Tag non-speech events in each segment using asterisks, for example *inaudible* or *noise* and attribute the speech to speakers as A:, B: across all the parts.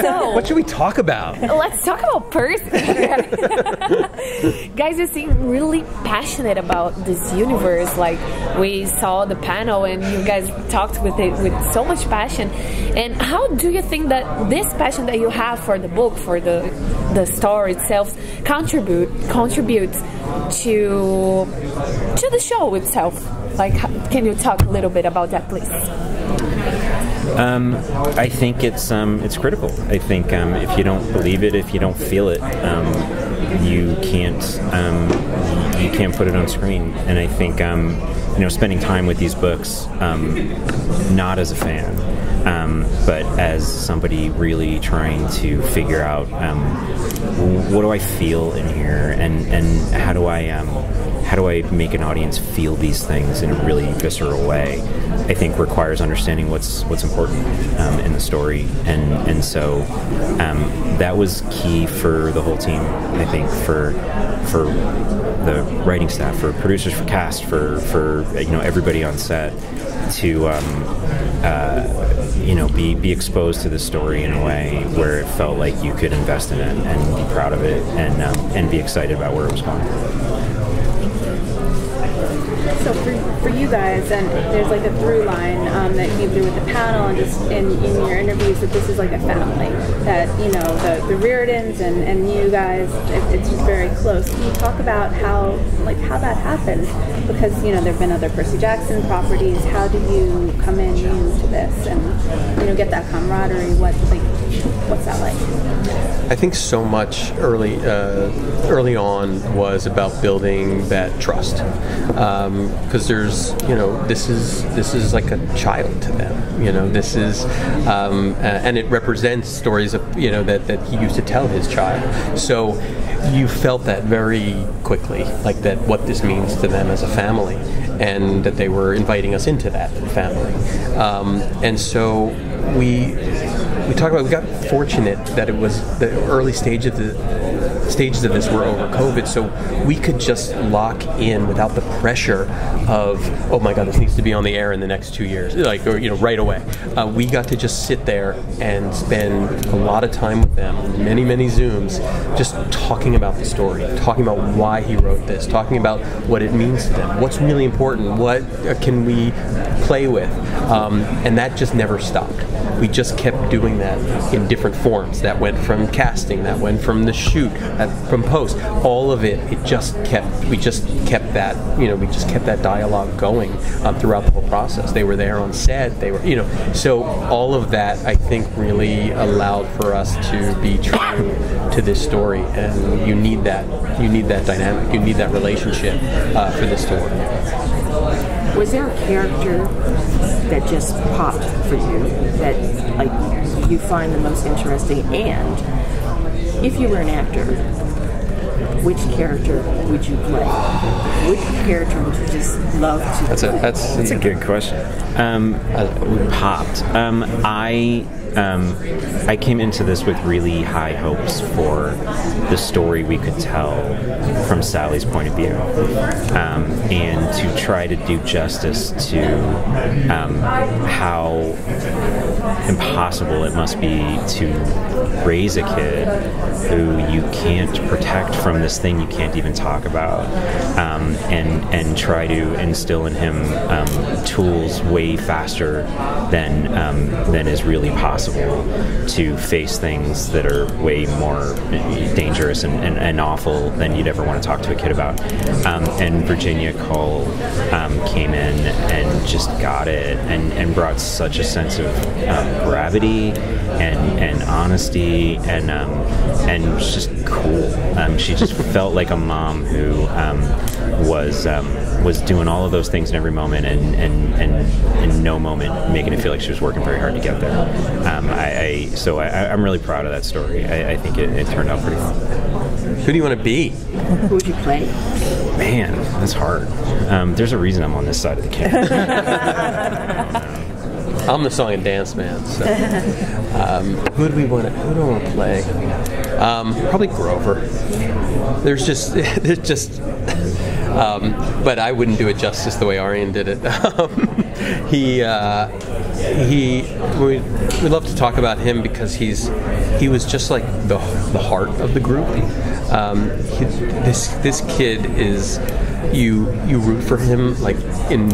A: so
B: What should we talk about?
A: let's talk about Percy. *laughs* Guys, you seem really passionate about this universe. Like we saw the panel, and you guys talked with it with so much passion. And how do you think that this passion that you have for the book, for the the story itself, contribute contributes to to the show itself? Like, can you talk a little bit about that, please?
C: I think it's um, it's critical. I think um, if you don't believe it, if you don't feel it, um, you can't um, you can't put it on screen. And I think um, you know, spending time with these books, um, not as a fan, um, but as somebody really trying to figure out um, what do I feel in here, and and how do I um, how do I make an audience feel these things in a really visceral way? I think requires understanding what's what's important um, in the story, and and so um, that was key for the whole team. I think for for the writing staff, for producers, for cast, for for you know everybody on set to um, uh, you know be be exposed to the story in a way where it felt like you could invest in it and be proud of it and um, and be excited about where it was going.
D: So for, for you guys, and there's like a through line um, that you do with the panel and just in, in your interviews that this is like a family. That you know the the Riordans and, and you guys, it, it's just very close. Can you talk about how like how that happened? Because you know there've been other Percy Jackson properties. How do you come in new to this and you know get that camaraderie? What like what's that like?
B: I think so much early uh, early on was about building that trust because there's you know this is this is like a child to them you know this is um, and it represents stories of you know that, that he used to tell his child. So you felt that very quickly like that what this means to them as a family and that they were inviting us into that family. Um, and so we we talked about we got fortunate that it was the early stage of the stages of this were over COVID, so we could just lock in without the pressure of oh my god, this needs to be on the air in the next two years, like or you know right away. Uh, we got to just sit there and spend a lot of time with them, many many zooms, just talking about the story, talking about why he wrote this, talking about what it means to them, what's really important, what uh, can we play with, um, and that just never stopped. We just kept doing that in different forms. That went from casting, that went from the shoot, from post. All of it, it just kept. We just kept that. You know, we just kept that dialogue going um, throughout the whole process. They were there on set. They were, you know, so all of that I think really allowed for us to be true to this story. And you need that. You need that dynamic. You need that relationship uh, for this to work.
E: Was there a character that just popped for you that like you find the most interesting? And if you were an actor, which character would you play? Which character would you just love to
B: That's a
E: play?
B: that's
C: That's a good question. Um, uh, popped. Um, I um, I came into this with really high hopes for the story we could tell from Sally's point of view, um, and to try to do justice to um, how impossible it must be to raise a kid who you can't protect from this thing you can't even talk about, um, and and try to instill in him um, tools way faster than um, than is really possible to face things that are way more dangerous and, and, and awful than you'd ever want to talk to a kid about. Um, and Virginia Kull um, came in and just got it and, and brought such a sense of um, gravity and, and honesty and um, and just cool. Um, she just *laughs* felt like a mom who um, was was doing all of those things in every moment and, and, and in no moment making it feel like she was working very hard to get there. Um, I, I so I, I'm really proud of that story. I, I think it, it turned out pretty well.
B: Who do you want to be?
E: Who would you play?
C: Man, that's hard. Um, there's a reason I'm on this side of the camera. *laughs*
B: I'm the song and dance man. So, um, who do we want to? Who do I want to play? Um, probably Grover. There's just, *laughs* there's just. Um, but I wouldn't do it justice the way Aryan did it. *laughs* Um, he, uh, he we, we love to talk about him because he's he was just like the the heart of the group. Um, he, this this kid is you you root for him like in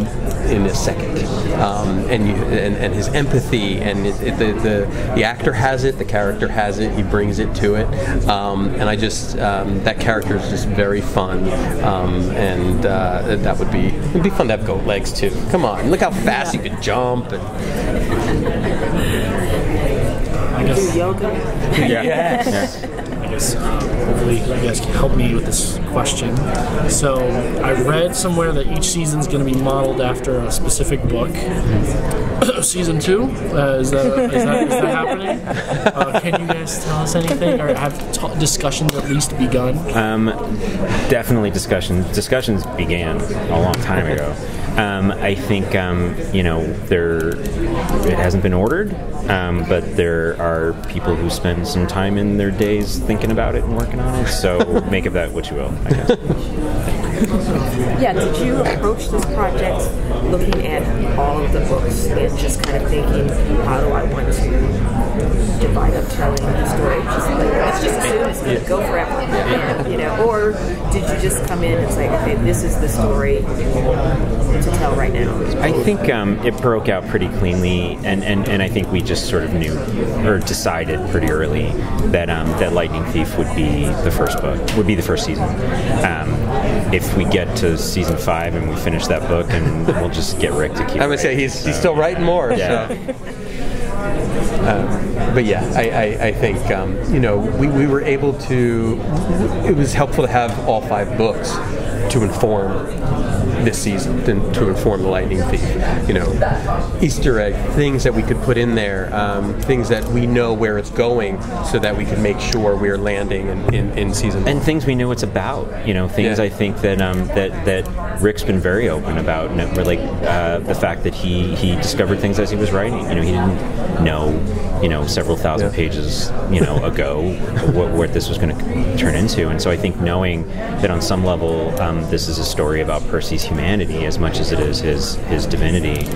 B: in a second, um, and you and, and his empathy and it, it, the, the the actor has it, the character has it, he brings it to it, um, and I just um, that character is just very fun, um, and uh, that would be it'd be fun to have goat legs too. Come on, look how fast you can jump and
E: Do yoga. *laughs*
B: yes.
F: I guess uh, hopefully you guys can help me with this question. So I read somewhere that each season's going to be modeled after a specific book. *coughs* Season two uh, is, that, is, that, is that *laughs* happening? Uh, can you guys tell us anything, or have t- discussions at least begun?
C: Um, definitely discussions. Discussions began a long time ago. Um, I think um, you know there it hasn't been ordered, um, but there are people who spend some time in their days thinking about it and working on it. So *laughs* make of that what you will. I guess.
E: Yeah, did you approach this project looking at all of the books and just kind of thinking, how do I want to divide up telling the story? Just like, let's just assume it's going to go forever, and, you know? Or did you just come in and say, okay, this is the story to tell right now?
C: I think um, it broke out pretty cleanly, and, and, and I think we just sort of knew or decided pretty early that um, that Lightning Thief would be the first book, would be the first season. Um, if we get to season five and we finish that book, and we'll just get Rick to keep.
B: I would say
C: writing,
B: he's, he's still writing more.
C: Yeah.
B: So. Uh, but yeah, I, I, I think um, you know we, we were able to. It was helpful to have all five books to inform this season, to, to inform the Lightning Thief. You know, Easter egg things that we could put in there, um, things that we know where it's going, so that we can make sure we're landing in, in, in season.
C: and things we know it's about. You know, things
B: Yeah.
C: I think that um, that that Rick's been very open about, and it- like uh, the fact that he he discovered things as he was writing. You know, he didn't know, you know, several thousand
B: Yeah.
C: pages, you know, ago *laughs* what, what this was going to turn into. And so I think knowing that on some level this is a story about Percy's humanity as much as it is his his divinity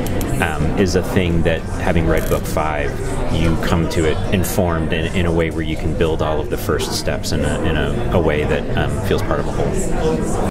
C: um, is a thing that having read book five, you come to it informed in, in a way where you can build all of the first steps in a, in a, a way that um, feels part of a whole.